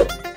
you